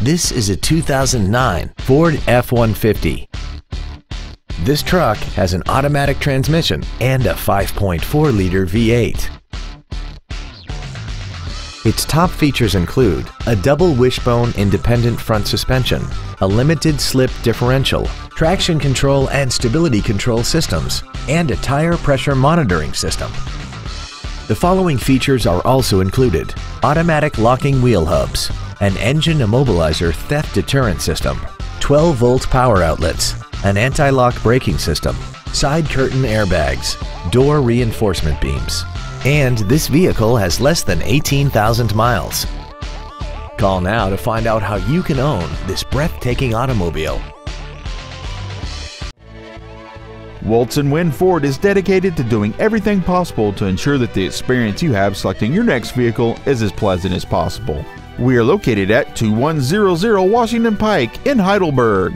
This is a 2009 Ford F-150. This truck has an automatic transmission and a 5.4-liter V8. Its top features include a double wishbone independent front suspension, a limited slip differential, traction control and stability control systems, and a tire pressure monitoring system. The following features are also included. Automatic locking wheel hubs, an engine immobilizer theft deterrent system, 12 volt power outlets, an anti-lock braking system, side curtain airbags, door reinforcement beams, and this vehicle has less than 18,000 miles. Call now to find out how you can own this breathtaking automobile. Woltz Wind Ford is dedicated to doing everything possible to ensure that the experience you have selecting your next vehicle is as pleasant as possible. We are located at 2100 Washington Pike in Heidelberg.